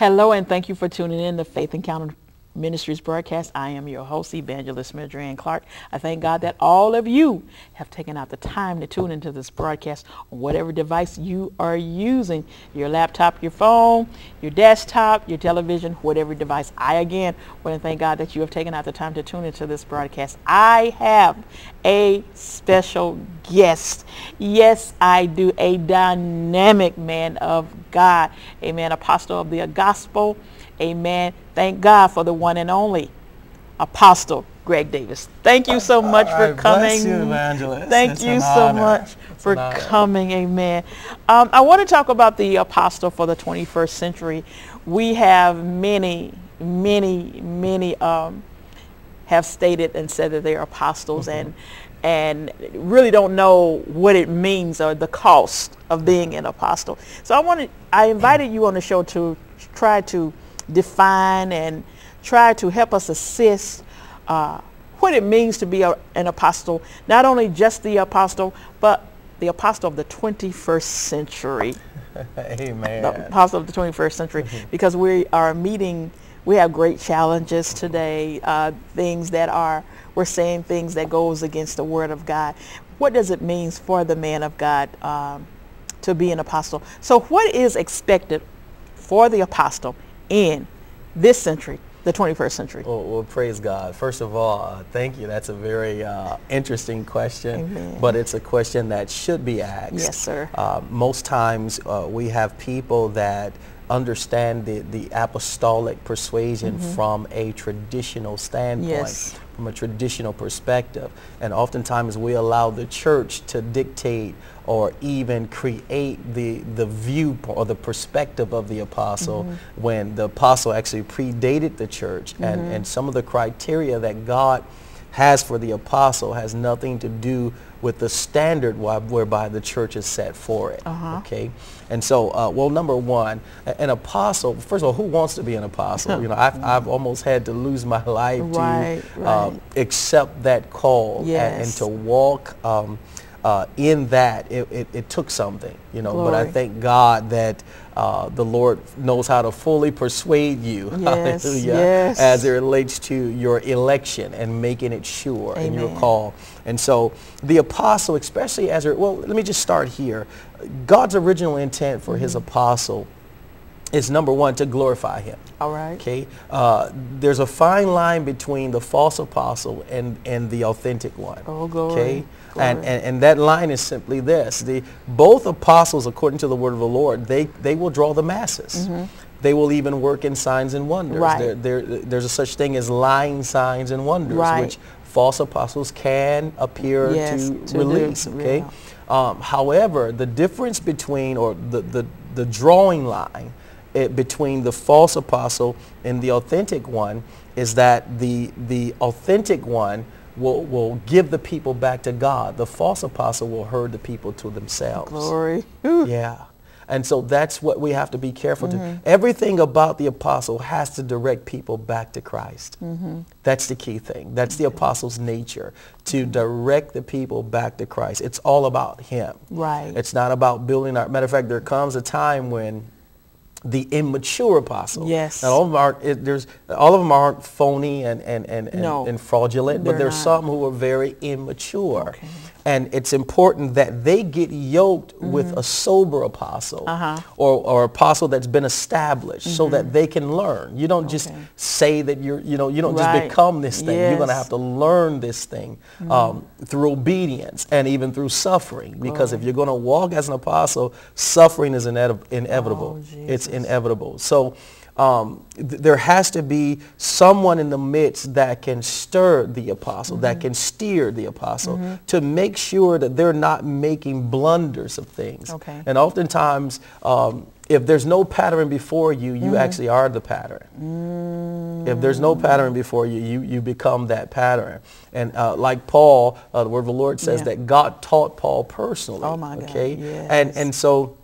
Hello, and thank you for tuning in to Faith Encounter Ministries broadcast. I am your host, Evangelist Madrian Clark. I thank God that all of you have taken out the time to tune into this broadcast on whatever device you are using, your laptop, your phone, your desktop, your television, whatever device. I again want to thank God that you have taken out the time to tune into this broadcast. I have a special guest. Yes, I do. A dynamic man of God. Amen. Apostle of the gospel Amen. Thank God for the one and only Apostle Greg Davis. Thank you so much for coming. bless you. Thank It's you so honor. much It's for coming. Amen. Um, I want to talk about the apostle for the 21st century. We have many, many, many um, have stated and said that they're apostles and and really don't know what it means or the cost of being an apostle. So I wanted I invited you on the show to try to define and try to help us assist uh, what it means to be a, an apostle, not only just the apostle, but the apostle of the 21st century. Amen. the apostle of the 21st century. Because we are meeting we have great challenges today uh, things that are we're saying things that goes against the word of god. What does it mean for the man of god um, to be an apostle? So what is expected for the apostle in this century the 21st century Well, well, praise God. First of all, uh, thank you. That's a very uh, interesting question, Amen. but it's a question that should be asked. Yes, sir. Uh, most times uh, we have people that understand the, the apostolic persuasion from a traditional standpoint. Yes. From a traditional perspective. And oftentimes we allow the church to dictate or even create the, the view or the perspective of the apostle Mm-hmm. when the apostle actually predated the church and, and some of the criteria that God has for the apostle has nothing to do with the standard whereby the church is set for it. Uh-huh. Okay, and so, uh, well, number one, an apostle. First of all, who wants to be an apostle? You know, I've, I've almost had to lose my life Right, to right. Um, accept that call and, and to walk um, uh, in that. It, it, it took something, you know. But I thank God that uh, the Lord knows how to fully persuade you. Yes, Hallelujah. yes. As it relates to your election and making it sure and your call. And so the apostle, especially as, well, let me just start here. God's original intent for Mm-hmm. his apostle is number one, to glorify him. all right Okay, uh, there's a fine line between the false apostle and, and the authentic one. Oh, glory, Okay, and, glory. and and that line is simply this: the both apostles, according to the word of the Lord, they they will draw the masses. They will even work in signs and wonders. Right. There, there, there's a such thing as lying signs and wonders, Right. which false apostles can appear Yes, to, to do, release. Okay. yeah. Um, however, the difference between, or the, the, the drawing line eh, between the false apostle and the authentic one is that the, the authentic one will, will give the people back to God. The false apostle will herd the people to themselves. glory. Yeah. And so that's what we have to be careful Mm-hmm. to. Everything about the apostle has to direct people back to Christ. Mm-hmm. That's the key thing. That's the apostle's nature, to direct the people back to Christ. It's all about him. Right. It's not about building our, matter of fact, there comes a time when the immature apostle. Yes. Now all of them aren't, it, there's, all of them aren't phony and, and, and, and, No. and fraudulent, but there's not. some who are very immature. Okay. And it's important that they get yoked with a sober apostle Mm-hmm. Uh-huh. or, or apostle that's been established so that they can learn. You don't just say that you're, you know, you don't Right. just become this thing. You're going to have to learn this thing um, through obedience and even through suffering. Because if you're going to walk as an apostle, suffering is inev- inevitable. Oh, it's. Inevitable. So um, th- there has to be someone in the midst that can stir the apostle, that Mm-hmm. can steer the apostle to make sure that they're not making blunders of things. Okay. And oftentimes, um, if there's no pattern before you, you actually are the pattern. If there's no pattern before you, you, you become that pattern. And uh, like Paul, uh, the word of the Lord says Yeah. that God taught Paul personally. Oh, my God, Okay? yes. And, and so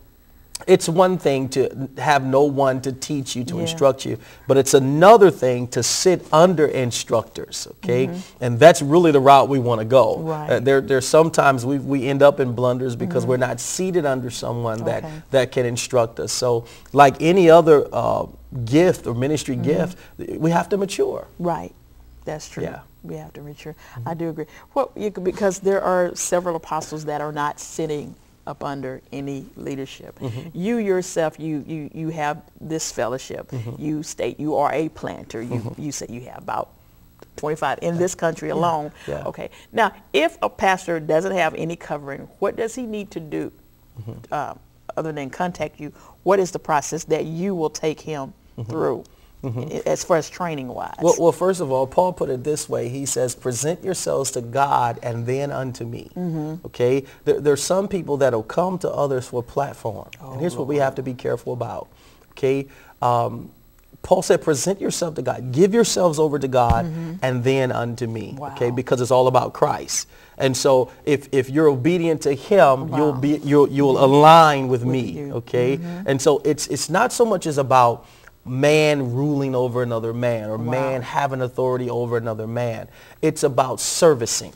it's one thing to have no one to teach you, to Yeah. instruct you, but it's another thing to sit under instructors, okay? And that's really the route we want to go. Mm-hmm. Right. Uh, there, there's sometimes we, we end up in blunders because we're not seated under someone that, Mm-hmm. Okay. that can instruct us. So like any other uh, gift or ministry Mm-hmm. gift, we have to mature. Right. That's true. Yeah. We have to her. I do agree. Well, you because there are several apostles that are not sitting up under any leadership. Mm-hmm. You yourself, you, you, you have this fellowship. Mm-hmm. You state you are a planter. You, mm-hmm. you say you have about 25 in this country alone. Yeah. Okay. Now, if a pastor doesn't have any covering, what does he need to do uh, other than contact you? What is the process that you will take him through i- as far as training wise? Well, well, first of all, Paul put it this way. He says, present yourselves to God and then unto me. Mm-hmm. Okay? There, there's some people that will come to others for platform. Oh, and here's what we have to be careful about. Okay? Um, Paul said, present yourself to God. Give yourselves over to God and then unto me. Okay? Mm-hmm. Because it's all about Christ. And so if, if you're obedient to him, you'll be you'll you'll align with, me. you. Okay? And so it's it's not so much as about man ruling over another man or man having authority over another man. It's about servicing.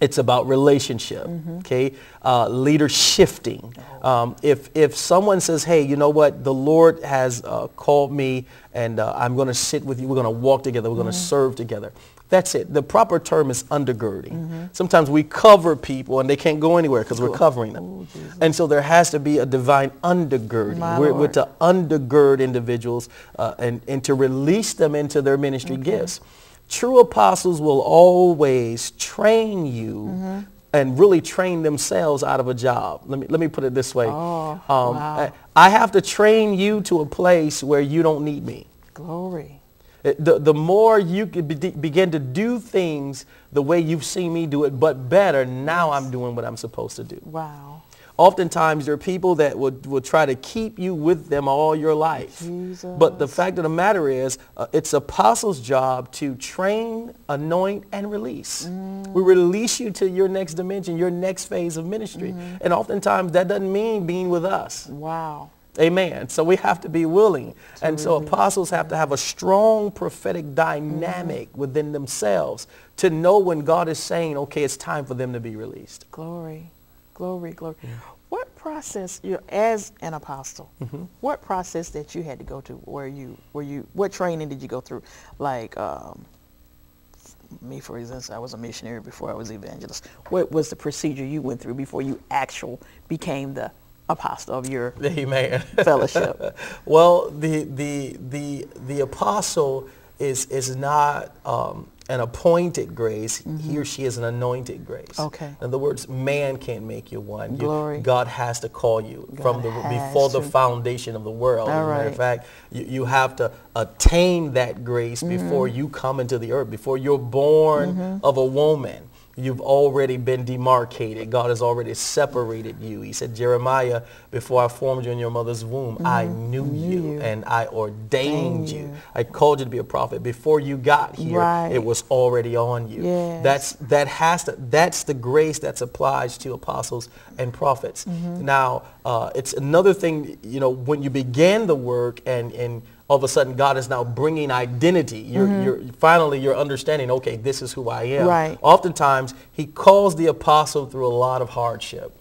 It's about relationship, okay? Uh, leader shifting. Um, if, if someone says, hey, you know what, the Lord has uh, called me and uh, I'm going to sit with you, we're going to walk together, we're going to serve together. That's it. The proper term is undergirding. Sometimes we cover people and they can't go anywhere because we're covering them. and so there has to be a divine undergirding. We're, we're to undergird individuals uh, and, and to release them into their ministry gifts. True apostles will always train you Mm-hmm. and really train themselves out of a job. Let me, let me put it this way. Oh, Um, wow. I, I have to train you to a place where you don't need me. Glory. It- The, the more you can be, begin to do things the way you've seen me do it, but better, now I'm doing what I'm supposed to do. Wow. Oftentimes there are people that would, will try to keep you with them all your life. Jesus. But the fact of the matter is, uh, it's apostles' job to train, anoint, and release. Mm. We release you to your next dimension, your next phase of ministry. Mm-hmm. And oftentimes that doesn't mean being with us. Wow. Amen. So we have to be willing. and so apostles have to have a strong prophetic dynamic within themselves to know when God is saying, okay, it's time for them to be released. Glory. Glory. Glory. What process you as an apostle? Mm-hmm. What process that you had to go to where you where you what training did you go through? Like um, me, for instance, I was a missionary before I was evangelist. What was the procedure you went through before you actual became the apostle of your Amen. fellowship? well, the, the, the, the apostle is, is not um, an appointed grace. He or she is an anointed grace. Okay. In other words, man can't make you one. You- Glory. God has to call you from the before the foundation of the world. All As a matter right. of fact, you, you have to attain that grace Mm-hmm. before you come into the earth, before you're born of a woman. You've already been demarcated. God has already separated you. He said, Jeremiah, before I formed you in your mother's womb, I knew, you, Mm-hmm. you. and I ordained Ordained you. you. I called you to be a prophet. Before you got here, Right. it was already on you. Yes. That's that has to that's the grace that's applied to apostles and prophets. Mm-hmm. Now, uh, it's another thing, you know, when you began the work and and all of a sudden God is now bringing identity. You're, mm-hmm. you're finally you're understanding. Okay, this is who I am. Right. Oftentimes He calls the apostle through a lot of hardship.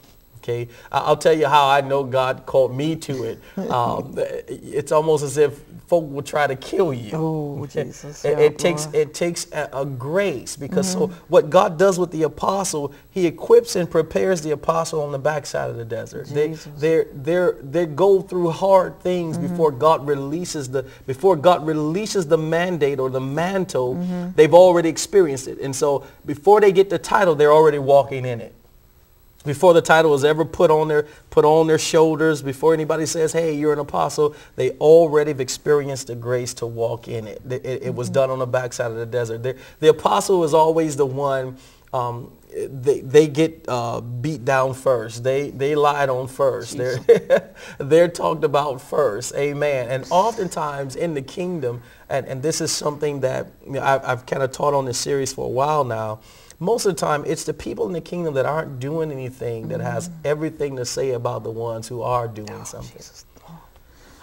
Okay, I'll tell you how I know God called me to it. Um, it's almost as if folk will try to kill you. Oh, Jesus. It, it takes Lord. it takes a, a grace because so Mm-hmm. what God does with the apostle, He equips and prepares the apostle on the backside of the desert. They Jesus. they they they go through hard things Mm-hmm. before God releases the before God releases the mandate or the mantle. Mm-hmm. They've already experienced it, and so before they get the title, they're already walking in it before the title was ever put on their put on their shoulders, before anybody says, "Hey, you're an apostle," they already have experienced the grace to walk in it. It, it- it was done on the backside of the desert. The, the apostle is always the one. um, they, they get uh, beat down first. They, they lied on first. They're, they're talked about first. Amen. And oftentimes in the kingdom, and, and this is something that you know, I've, I've kind of taught on this series for a while now, most of the time it's the people in the kingdom that aren't doing anything that has mm. everything to say about the ones who are doing Oh, something. Jesus.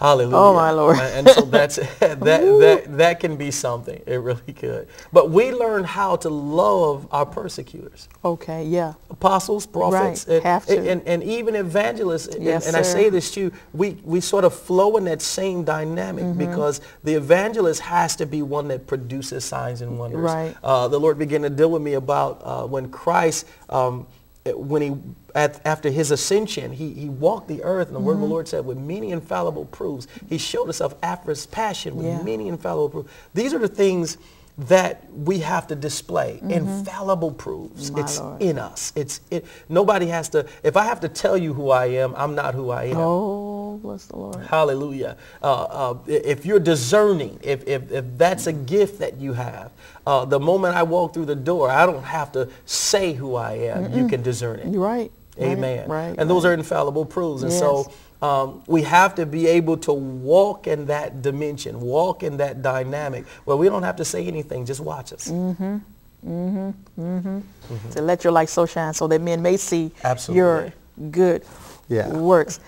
Hallelujah. Oh, my Lord. And so that's that that that can be something. It really could. But we learn how to love our persecutors. Okay, yeah. Apostles, prophets, Right, and, have to. and, and even evangelists. And- Yes, and, I sir. say this too, we, we sort of flow in that same dynamic Mm-hmm. because the evangelist has to be one that produces signs and wonders. Right. Uh, the Lord began to deal with me about uh, when Christ, um, when he at, after his ascension, he, he walked the earth, and the word of Mm-hmm. the Lord said, with many infallible proofs. He showed himself after his passion with Yeah. many infallible proofs. These are the things that we have to display. Infallible proofs. Mm-hmm. My it's Lord. in us. It's it. Nobody has to. If I have to tell you who I am, I'm not who I am. Oh, bless the Lord. Hallelujah. Uh, uh, if you're discerning, if, if, if that's a gift that you have, uh, the moment I walk through the door, I don't have to say who I am. You can discern it. You're right. right, Amen. Right. and those right. are infallible proofs. And Yes. so um, we have to be able to walk in that dimension, walk in that dynamic where we don't have to say anything, just watch us. Mm -hmm. Mm -hmm. Mm -hmm. to let your light so shine so that men may see Absolutely. your good Yeah. works.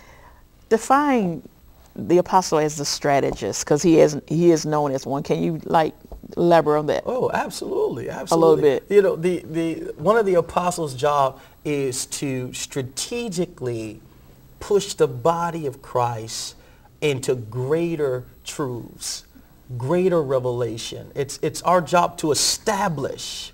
Define the apostle as the strategist because he is he is known as one. Can you like elaborate on that? Oh, absolutely, absolutely. A little bit. You know, the, the one of the apostles' job is to strategically push the body of Christ into greater truths, greater revelation. It's it's our job to establish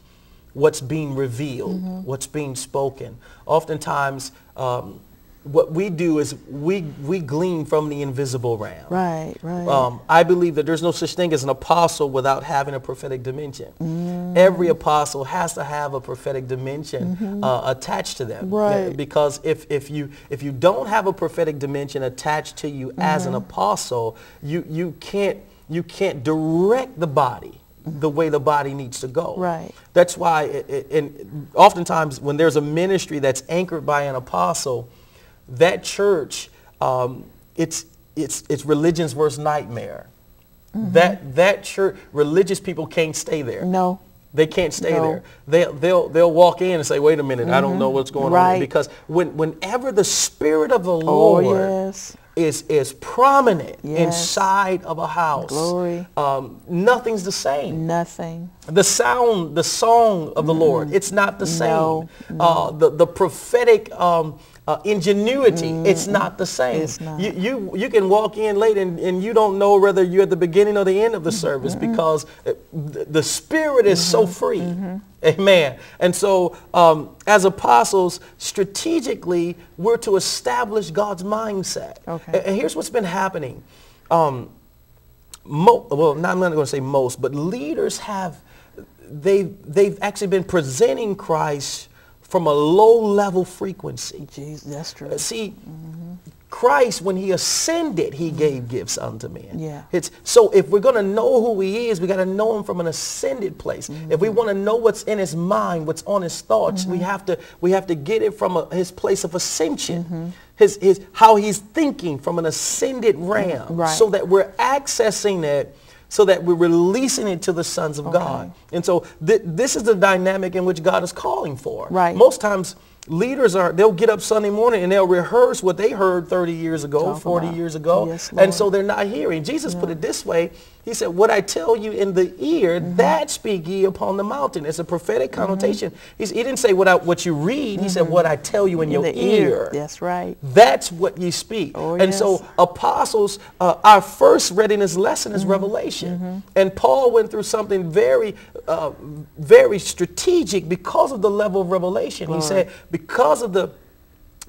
what's being revealed, what's being spoken. Oftentimes, um, what we do is we we glean from the invisible realm. Right, right. Um, I believe that there's no such thing as an apostle without having a prophetic dimension. Mm. Every apostle has to have a prophetic dimension uh, attached to them. Mm-hmm. Right. Because if, if, you, if you don't have a prophetic dimension attached to you as Mm-hmm. an apostle, you, you, can't, you can't direct the body the way the body needs to go. Right. That's why, it, it, and oftentimes when there's a ministry that's anchored by an apostle, that church, um, it's, it's, it's religion's worst nightmare. Mm-hmm. That, that church, religious people can't stay there. no. They can't stay No. there. They, they'll, they'll walk in and say, wait a minute, I don't know what's going on. Right. here." Because when, whenever the Spirit of the Oh Lord yes. is, is prominent Yes. inside of a house, Glory. Um, nothing's the same. Nothing. The sound, the song of the Lord, it's not the same. No, Uh, the, the prophetic um, uh, ingenuity, it's not the same. Not. You, you, you can walk in late and, and you don't know whether you're at the beginning or the end of the service because uh, the, the Spirit is so free. Amen. And so um, as apostles, strategically, we're to establish God's mindset. Okay. And, and here's what's been happening. Um, mo- well, not, I'm not going to say most, but leaders have, they, they've actually been presenting Christ from a low-level frequency. Jesus, that's true. Uh, see, Christ, when he ascended, he mm-hmm. gave gifts unto men. Yeah. It's, so if we're going to know who he is, we got to know him from an ascended place. If we mm-hmm. want to know what's in his mind, what's on his thoughts, we mm-hmm. have to we have to get it from a, his place of ascension. His, his, how he's thinking from an ascended realm Right. so that we're accessing it so that we're releasing it to the sons of God. And so th- this is the dynamic in which God is calling for. Right. Most times leaders are, they'll get up Sunday morning and they'll rehearse what they heard 30 years ago, Talk 40 about- years ago. Yes, and so they're not hearing. Jesus put it this way. He said, what I tell you in the ear, Mm-hmm. that speak ye upon the mountain. It's a prophetic connotation. He's, he didn't say what, I, what you read. He said, what I tell you in, your Mm-hmm. the ear. ear. That's right. That's what you speak. Oh, and so apostles, uh, our first readiness lesson Mm-hmm. is revelation. And Paul went through something very, uh, very strategic because of the level of revelation. He said, because of the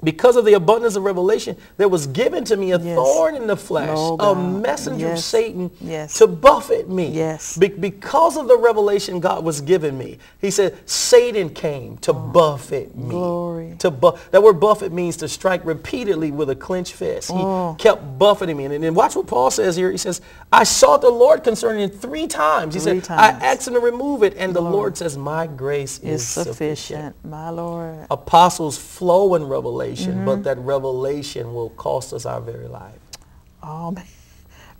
because of the abundance of revelation, there was given to me a Yes. thorn in the flesh, Oh, a God. messenger of Satan Yes. to buffet me. Yes. Be- because of the revelation God was giving me, he said, Satan came to oh, buffet me. Oh, Glory. To bu- that word buffet means to strike repeatedly with a clenched fist. He Oh. kept buffeting me. And then watch what Paul says here. He says, I sought the Lord concerning it three times. He Three said, times. I asked him to remove it. And the Lord says, my grace is, Is sufficient, my Lord. apostles flow in revelation, Mm-hmm. but that revelation will cost us our very life. Oh man,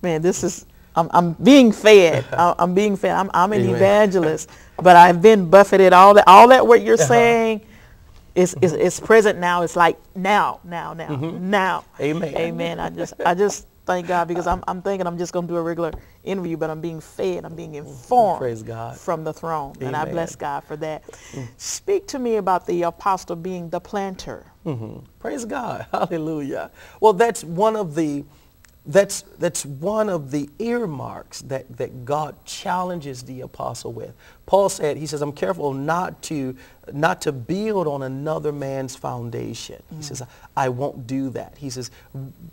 man, this is I'm, I'm being fed. I'm being fed. I'm, I'm an Amen. evangelist, but I've been buffeted. All that, all that what you're uh-huh. saying is, is mm-hmm. is present now. It's like now, now, now, mm-hmm. now. Amen. Amen. I just I just thank God because I'm I'm thinking I'm just going to do a regular interview, but I'm being fed. I'm being informed. Praise God. From the throne, and I bless God for that. Speak to me about the apostle being the planter. Mhm. Praise God. Hallelujah. Well, that's one of the that's that's one of the earmarks that, that God challenges the apostle with. Paul said, he says, I'm careful not to not to build on another man's foundation. He mm. says, I won't do that. He says,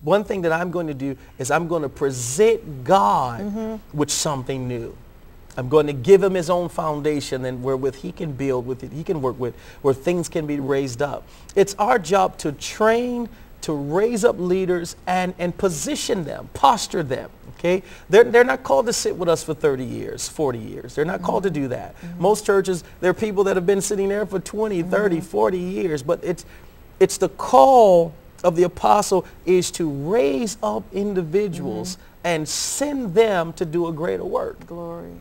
one thing that I'm going to do is I'm going to present God mm-hmm. with something new. I'm going to give him his own foundation and wherewith he can build with it, he can work with, where things can be raised up. It's our job to train, to raise up leaders and, and position them, posture them. Okay? They're, they're not called to sit with us for 30 years, 40 years. They're not mm-hmm. called to do that. Mm-hmm. Most churches, there are people that have been sitting there for 20, mm-hmm. 30, 40 years, but it's, it's the call of the apostle is to raise up individuals and send them to do a greater work. Glory.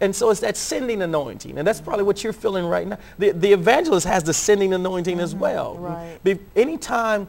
And so it's that sending anointing. And that's probably what you're feeling right now. The, the evangelist has the sending anointing as well. right. Anytime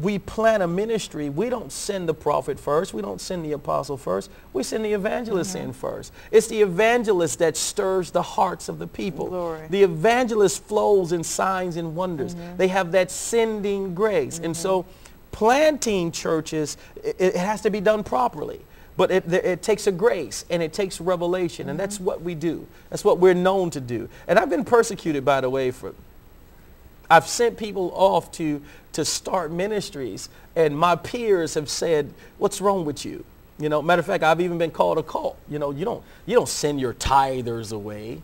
we plan a ministry, we don't send the prophet first. We don't send the apostle first. We send the evangelist mm-hmm. in first. It's the evangelist that stirs the hearts of the people. Glory. The evangelist flows in signs and wonders. Mm-hmm. They have that sending grace. And so mm-hmm. planting churches, it, it has to be done properly. But it, it takes a grace and it takes revelation. And that's what we do. That's what we're known to do. And I've been persecuted, by the way, for I've sent people off to, to start ministries, and my peers have said, what's wrong with you? You know, matter of fact, I've even been called a cult. You know, you don't, you don't send your tithers away.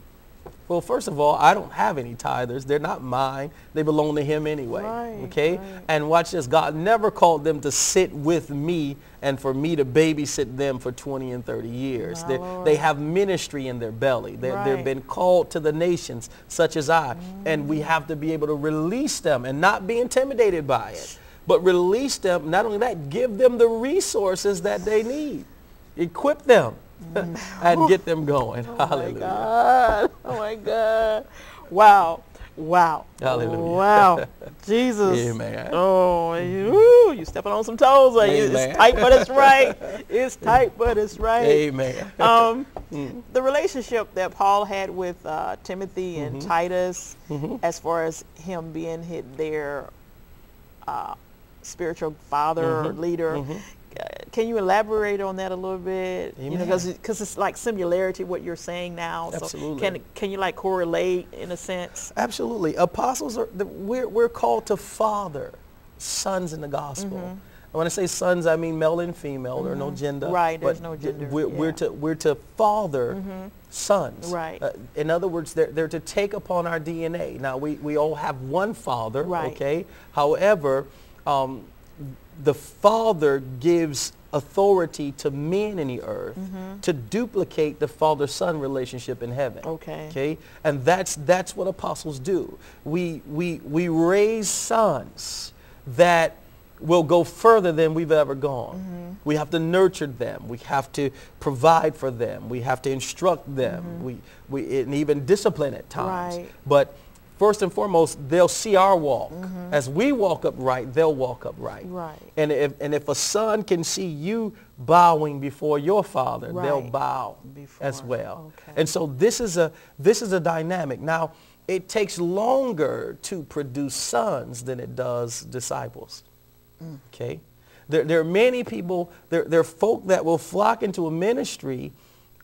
Well, first of all, I don't have any tithers. They're not mine. They belong to him anyway. Right, okay? right. And watch this. God never called them to sit with me and for me to babysit them for 20 and 30 years. They, they have ministry in their belly. They, They've been called to the nations such as I. And we mm. have to be able to release them and not be intimidated by it. But release them, not only that, give them the resources that they need. Equip them and get them going. Oh Hallelujah. God. Oh my God. Wow. Wow. Hallelujah. Wow. Jesus. Amen. Oh, you, you stepping on some toes. Like, Amen. it's tight, but it's right. It's tight, but it's right. Amen. Um, Mm. the relationship that Paul had with uh, Timothy and Mm-hmm. Titus, as far as him being his, their uh, spiritual father or Mm-hmm. leader, uh, can you elaborate on that a little bit? You know, Amen. because it's like similarity what you're saying now. So Absolutely. can can you like correlate in a sense? Absolutely. Apostles are, the, we're, we're called to father sons in the gospel. Mm-hmm. And when I say sons, I mean male and female. There's no gender. Right, there's but no gender, We're, we're. Mm-hmm. to, we're to father sons. Right. Uh, in other words, they're, they're to take upon our DNA. Now, we, we all have one father, Right. okay? However, um, the father gives authority to men in the earth to duplicate the father-son relationship in heaven. Okay. Okay? And that's that's what apostles do. We we we raise sons that will go further than we've ever gone. Mm-hmm. We have to nurture them. We have to provide for them. We have to instruct them. We we and even discipline at times. Right. But first and foremost, they'll see our walk. As we walk upright, they'll walk upright. Mm-hmm. Right. And if and if a son can see you bowing before your father, they'll Right. bow as well. Okay. And so this is a this is a dynamic. Now, it takes longer to produce sons than it does disciples. Mm. Okay? There, there are many people, there, there are folk that will flock into a ministry,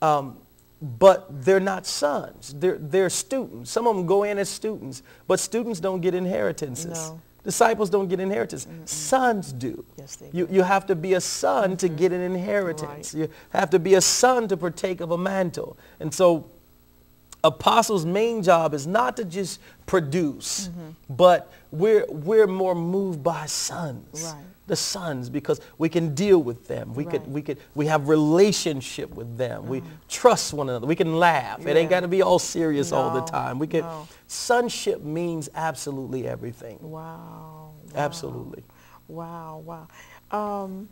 um, but they're not sons. They're, they're students. Some of them go in as students, but students don't get inheritances. No. Disciples don't get inheritance. Sons do. Yes, they you, you have to be a son to mm-hmm. get an inheritance. Right. You have to be a son to partake of a mantle. And so apostles' main job is not to just produce, but we're, we're more moved by sons. Right. The sons, because we can deal with them. We Right. could, we could, we have relationship with them. We trust one another. We can laugh. It ain't got to be all serious all the time. We can, no. sonship means absolutely everything. Wow. Absolutely. Wow, wow. Um,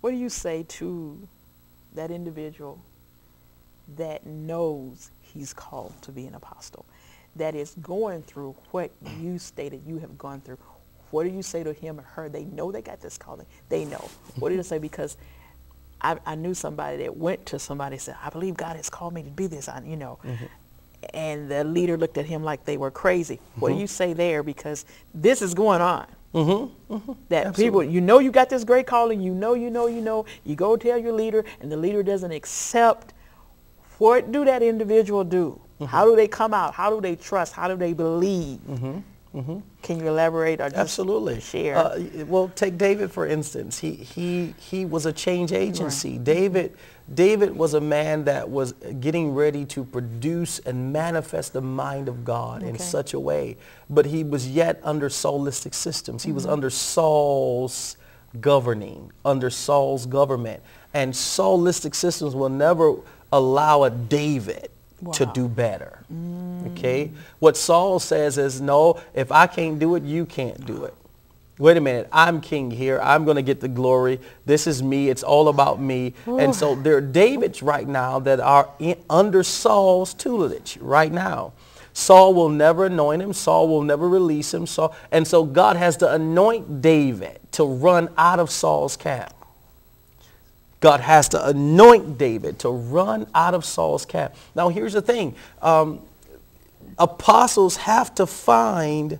what do you say to that individual that knows he's called to be an apostle, that is going through what you stated you have gone through? What do you say to him or her? They know they got this calling. They know. What do you say? Because I, I knew somebody that went to somebody and said, I believe God has called me to be this, I, you know. Mm-hmm. And the leader looked at him like they were crazy. What do mm-hmm. you say there? Because this is going on. Mm-hmm. That people, you know you got this great calling, you know, you know, you know, you go tell your leader and the leader doesn't accept, what do that individual do? How do they come out? How do they trust? How do they believe? Can you elaborate or just Absolutely. share? Uh, well, take David for instance. He he he was a change agency. David David was a man that was getting ready to produce and manifest the mind of God in such a way, but he was yet under Saulistic systems. He Mm-hmm. was under Saul's governing, under Saul's government, and Saulistic systems will never allow a David to do better. Okay? What Saul says is, no, if I can't do it, you can't do it. Wait a minute, I'm king here. I'm going to get the glory. This is me. It's all about me. And so there are Davids right now that are in, under Saul's tutelage right now. Saul will never anoint him. Saul will never release him. Saul, and so God has to anoint David to run out of Saul's camp. God has to anoint David to run out of Saul's camp. Now, here's the thing. Um, apostles have to find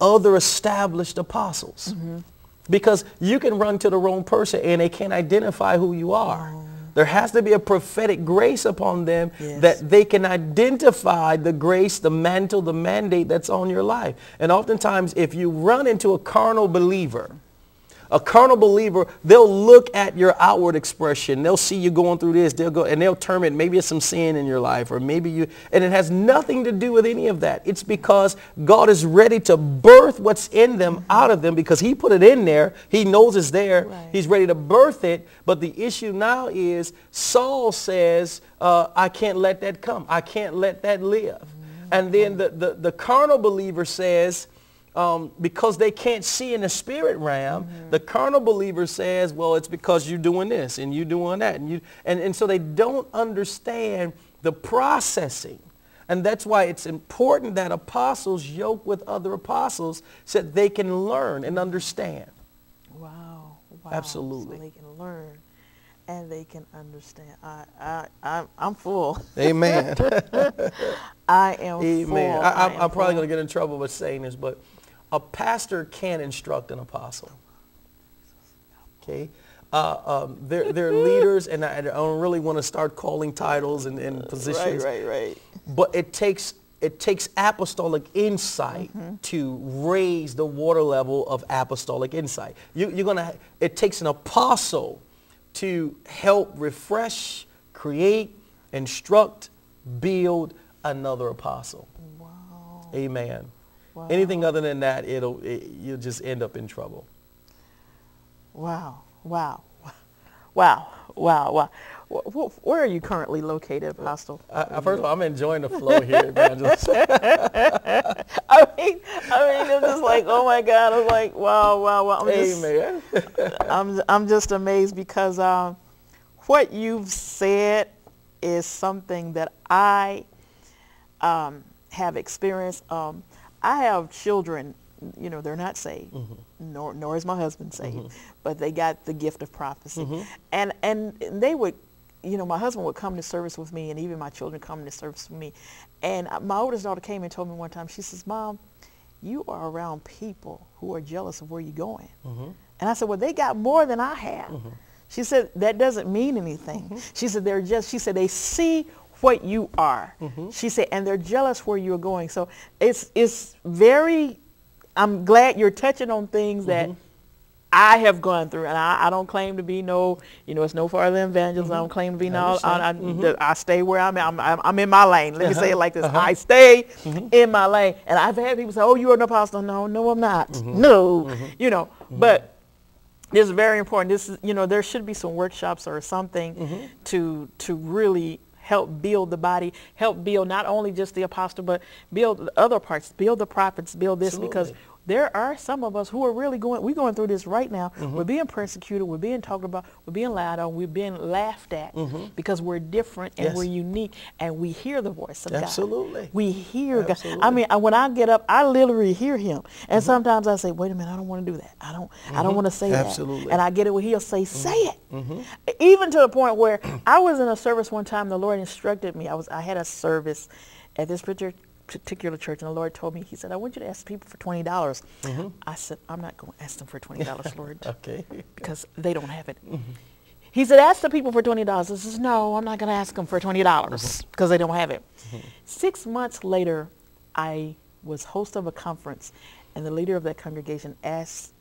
other established apostles. Because you can run to the wrong person and they can't identify who you are. There has to be a prophetic grace upon them Yes. that they can identify the grace, the mantle, the mandate that's on your life. And oftentimes, if you run into a carnal believer, a carnal believer, they'll look at your outward expression. They'll see you going through this. They'll go and they'll term it. Maybe it's some sin in your life, or maybe you. And it has nothing to do with any of that. It's because God is ready to birth what's in them out of them because He put it in there. He knows it's there. Right. He's ready to birth it. But the issue now is Saul says, uh, "I can't let that come. I can't let that live." And then the, the, the carnal believer says, um, because they can't see in the spirit realm, the carnal believer says, well, it's because you're doing this and you're doing that. And, you, and, and so they don't understand the processing. And that's why it's important that apostles yoke with other apostles so that they can learn and understand. Wow. wow. Absolutely. So they can learn and they can understand. I, I, I, I'm full. Amen. I am Amen. full. I, I, am I'm probably full. going to get in trouble with saying this, but a pastor can instruct an apostle. Okay? Uh, um, they're, they're leaders, and I, I don't really want to start calling titles and, and positions. Right, right, right. But it takes it takes apostolic insight to raise the water level of apostolic insight. You, you're gonna. It takes an apostle to help refresh, create, instruct, build another apostle. Wow. Amen. Wow. Anything other than that, it'll it, you'll just end up in trouble. Wow. Wow. Wow. Wow. Wow. Wh- wh- Where are you currently located, Apostle? I, first of all, I'm enjoying the flow here, Evangelist. I mean, I mean, I'm just like, oh my God. I'm like, wow, wow, wow. I'm just, Amen. I'm, I'm just amazed because um, what you've said is something that I um, have experienced. Um, I have children, you know, they're not saved, mm-hmm. nor, nor is my husband saved, mm-hmm. but they got the gift of prophecy. Mm-hmm. And, and they would, you know, my husband would come to service with me, and even my children come to service with me. And my oldest daughter came and told me one time, she says, Mom, you are around people who are jealous of where you're going. And I said, well, they got more than I have. She said, that doesn't mean anything. She said, they're just, she said, they see what you are. Mm-hmm. She said, and they're jealous where you're going. So it's, it's very I'm glad you're touching on things that mm-hmm. I have gone through, and I, I don't claim to be no, you know, it's no farther than evangelist. I mm-hmm. don't claim to be no. I, I, I stay where I'm at. I'm, I'm, I'm in my lane. Let me uh-huh. say it like this: uh-huh. I stay in my lane. And I've had people say, "Oh, you're an apostle." No, no, I'm not. No, you know. But this is very important. This is, you know, there should be some workshops or something to to really help build the body, help build not only just the apostle, but build other parts, build the prophets, build this because Absolutely. There are some of us who are really going, we're going through this right now. Mm-hmm. We're being persecuted, we're being talked about, we're being lied on, we're being laughed at mm-hmm. because we're different and Yes. we're unique and we hear the voice of God. Absolutely. God. We hear God. I mean, when I get up, I literally hear him. And mm-hmm. sometimes I say, wait a minute, I don't want to do that. I don't, I don't want to say Absolutely. that. And I get it where he'll say, say it. Even to the point where I was in a service one time, the Lord instructed me. I was, I had a service at this particular particular church and the Lord told me, he said, I want you to ask people for $20. dollars mm-hmm. I said, I'm not going to ask them for $20, Lord Okay. because they don't have it. Mm-hmm. He said, ask the people for $20. I says, no, I'm not going to ask them for $20 because mm-hmm. they don't have it. Six months later, I was host of a conference and the leader of that congregation asked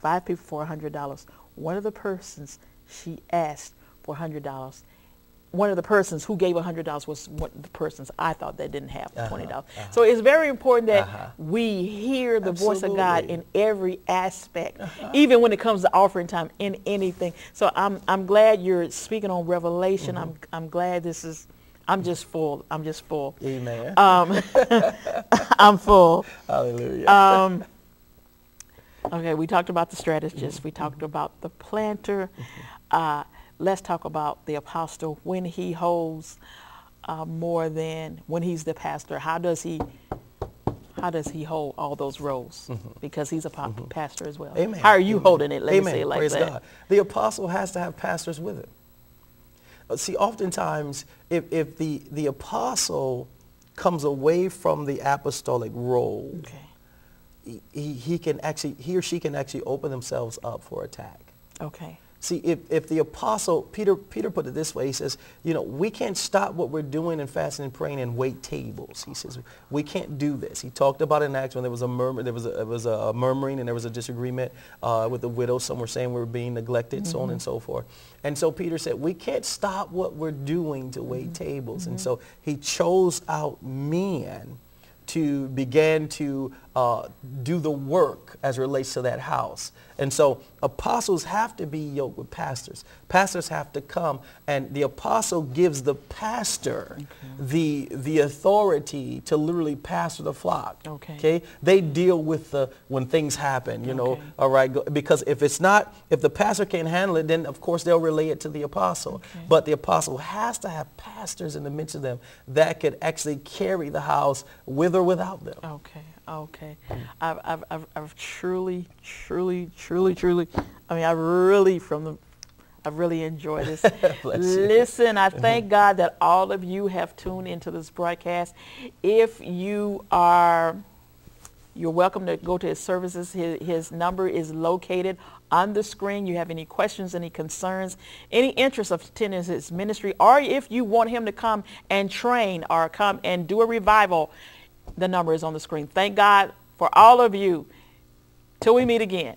five people for $100. One of the persons she asked for $100 one of the persons who gave $100 was one of the persons I thought that didn't have Uh-huh, 20. dollars uh-huh. So it's very important that Uh-huh. we hear the voice of God in every aspect, even when it comes to offering time in anything. So I'm, I'm glad you're speaking on revelation. I'm, I'm glad this is, I'm just full. I'm just full. Amen. Um, I'm full. Hallelujah. Um, okay, we talked about the strategist. We talked about the planter. Let's talk about the apostle when he holds uh, more than when he's the pastor. How does he? How does he hold all those roles? Because he's a pa- pastor as well. Amen. How are you Amen. holding it? Let Amen. me say it like Praise that. God. The apostle has to have pastors with him. Uh, See, oftentimes, if, if the, the apostle comes away from the apostolic role, Okay. he- he, he can actually, he or she can actually open themselves up for attack. Okay. See, if, if the apostle, Peter, Peter put it this way, he says, you know, we can't stop what we're doing in fasting and praying and wait tables. He says, we can't do this. He talked about in Acts when there was a murmur, there was a, there was a murmuring and there was a disagreement uh, with the widows. Some were saying we were being neglected, so on mm-hmm. and so forth. And so Peter said, we can't stop what we're doing to wait mm-hmm. tables. And mm-hmm. so he chose out men to begin to uh, do the work as it relates to that house. And so apostles have to be yoked with pastors. Pastors have to come, and the apostle gives the pastor the, the authority to literally pastor the flock. Okay. Okay? They deal with the, when things happen, you know, Okay. all right, go- because if it's not, if the pastor can't handle it, then of course they'll relay it to the apostle. Okay. But the apostle has to have pastors in the midst of them that could actually carry the house with or without them. Okay, okay. I've, I've, I've, I've truly, truly, truly, truly, I mean, I really, from the, I've really enjoyed this. Listen, I thank God that all of you have tuned into this broadcast. If you are, you're welcome to go to his services. His, his number is located on the screen. You have any questions, any concerns, any interest of attending his ministry, or if you want him to come and train or come and do a revival, the number is on the screen. Thank God for all of you. Till we meet again.